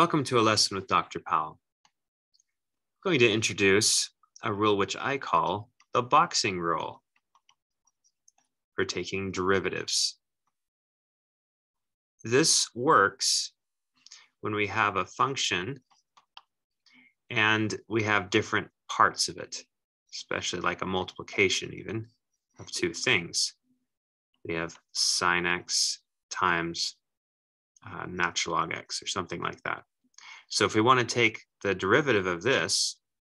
Welcome to a lesson with Dr. Powell. I'm going to introduce a rule which I call the boxing rule for taking derivatives. This works when we have a function and we have different parts of it, especially like a multiplication even of two things. We have sine x times uh, natural log x or something like that. So if we want to take the derivative of this,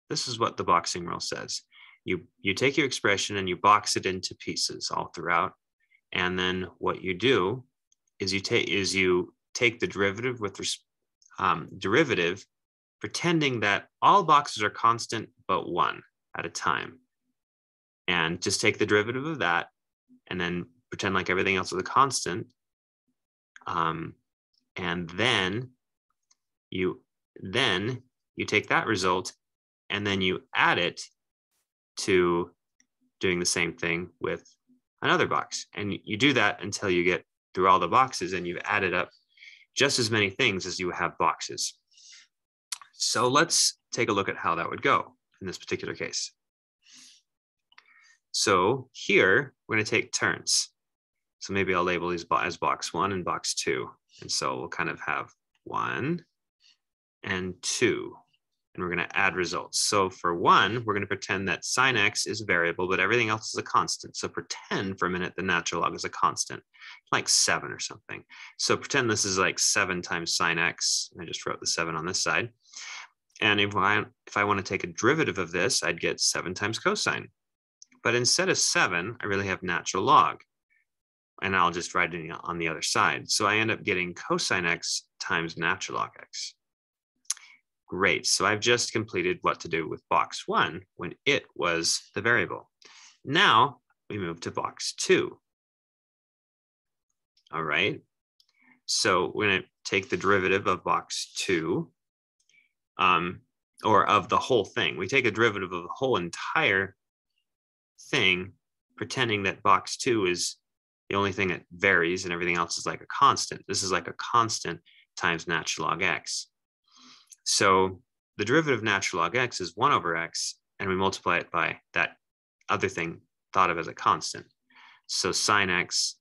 this is what the boxing rule says. You, you take your expression and you box it into pieces all throughout. And then what you do is you take is you take the derivative with um, derivative, pretending that all boxes are constant but one at a time. And just take the derivative of that and then pretend like everything else is a constant. Um, and then you then you take that result and then you add it to doing the same thing with another box. And you do that until you get through all the boxes and you've added up just as many things as you have boxes. So let's take a look at how that would go in this particular case. So here, we're going to take turns. So maybe I'll label these as box one and box two. And so we'll kind of have one and two, and we're going to add results. So for one, we're going to pretend that sine x is variable, but everything else is a constant. So pretend for a minute the natural log is a constant, like seven or something. So pretend this is like seven times sine x. I just wrote the seven on this side. And if I, if I want to take a derivative of this, I'd get seven times cosine. But instead of seven, I really have natural log and I'll just write it on the other side. So I end up getting cosine x times natural log x. Great, so I've just completed what to do with box one when it was the variable. Now we move to box two. All right, so we're gonna take the derivative of box two, um, or of the whole thing. We take a derivative of the whole entire thing, pretending that box two is the only thing that varies and everything else is like a constant. This is like a constant times natural log x. So the derivative of natural log x is 1 over x, and we multiply it by that other thing thought of as a constant. So sine x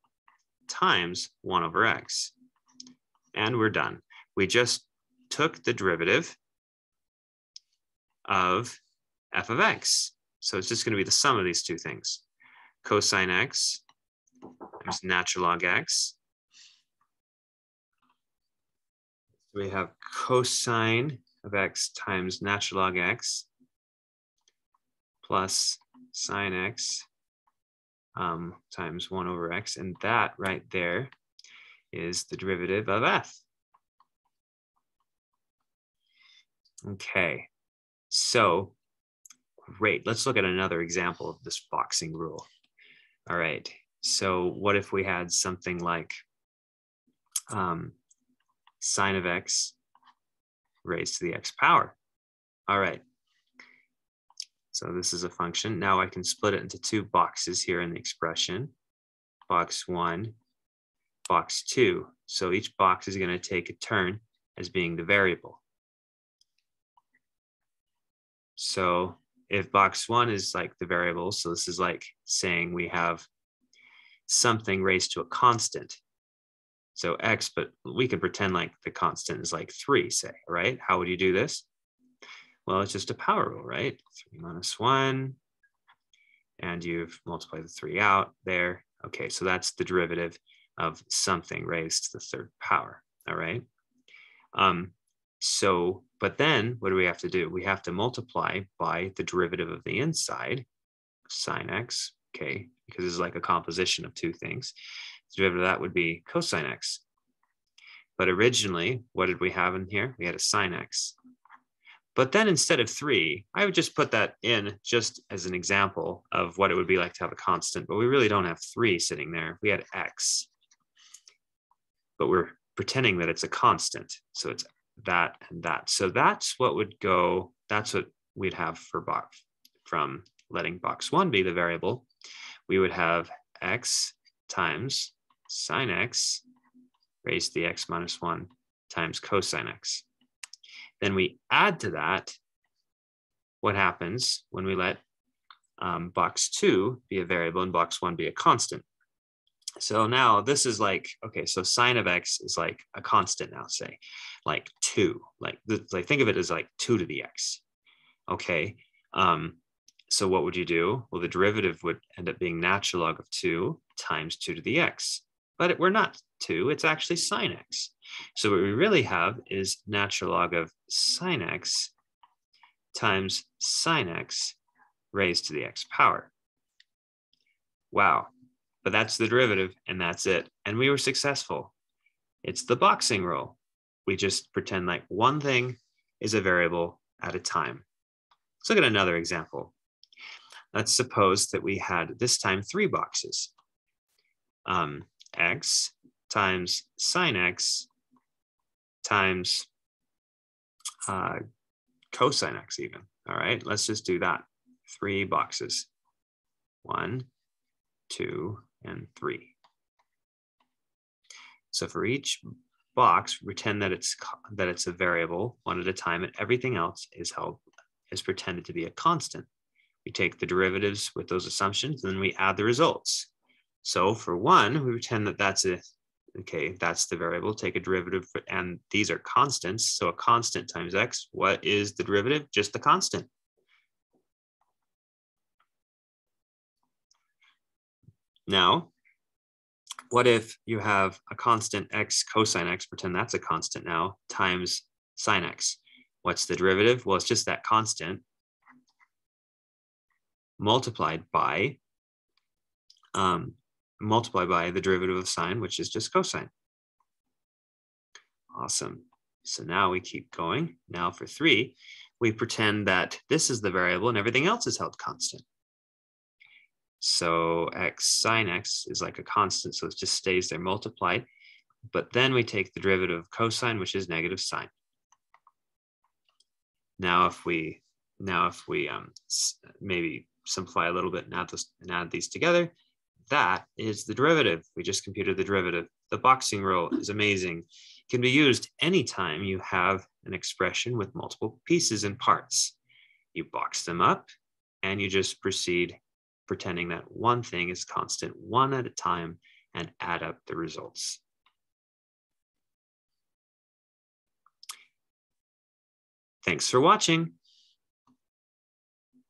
times 1 over x. And we're done. We just took the derivative of f of x. So it's just going to be the sum of these two things. Cosine x times natural log x. We have cosine of x times natural log x plus sine x um, times 1 over x. And that right there is the derivative of f. Okay, so great. Let's look at another example of this boxing rule. All right, so what if we had something like um, sine of x raised to the x power? All right. So this is a function. Now I can split it into two boxes here in the expression. Box one, box two. So each box is going to take a turn as being the variable. So if box one is like the variable, so this is like saying we have something raised to a constant. So x, but we can pretend like the constant is like three, say, right? How would you do this? Well, it's just a power rule, right? Three minus one, and you've multiplied the three out there. Okay, so that's the derivative of something raised to the third power, all right? Um, so, but then what do we have to do? We have to multiply by the derivative of the inside, sine x, okay, because it's like a composition of two things. The derivative of that would be cosine x. But originally, what did we have in here? We had a sine x. But then instead of three, I would just put that in just as an example of what it would be like to have a constant, but we really don't have three sitting there. We had x, but we're pretending that it's a constant. So it's that and that. So that's what would go, that's what we'd have for box from letting box one be the variable we would have x times sine x raised to the x minus 1 times cosine x. Then we add to that what happens when we let um, box two be a variable and box one be a constant. So now this is like, okay, so sine of x is like a constant now, say, like two, like, like think of it as like two to the x. Okay, um, so what would you do? Well, the derivative would end up being natural log of two times two to the x, but it, we're not two, it's actually sine x. So what we really have is natural log of sine x times sine x raised to the x power. Wow, but that's the derivative and that's it. And we were successful. It's the boxing rule. We just pretend like one thing is a variable at a time. Let's look at another example. Let's suppose that we had this time three boxes. Um, x times sine x times uh, cosine x even. All right, let's just do that. Three boxes. One, two, and three. So for each box, pretend that it's that it's a variable one at a time, and everything else is held is pretended to be a constant. We take the derivatives with those assumptions, and then we add the results. So for one, we pretend that that's a okay, that's the variable. Take a derivative, and these are constants. So a constant times x. What is the derivative? Just the constant. Now, what if you have a constant x cosine x, pretend that's a constant now, times sine x. What's the derivative? Well, it's just that constant multiplied by um, multiplied by the derivative of sine, which is just cosine. Awesome. So now we keep going. Now for three, we pretend that this is the variable and everything else is held constant. So x sine x is like a constant, so it just stays there multiplied. But then we take the derivative of cosine, which is negative sine. Now if we now if we um, maybe simplify a little bit and add, this, and add these together, that is the derivative. We just computed the derivative. The boxing rule is amazing. It can be used anytime you have an expression with multiple pieces and parts. You box them up and you just proceed pretending that one thing is constant one at a time and add up the results. Thanks for watching.